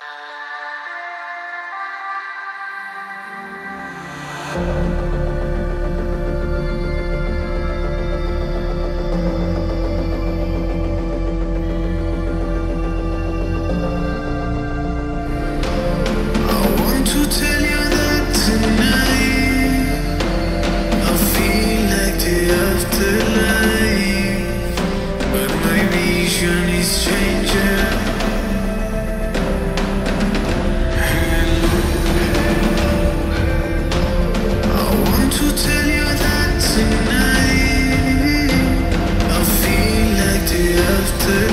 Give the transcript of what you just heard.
thank you after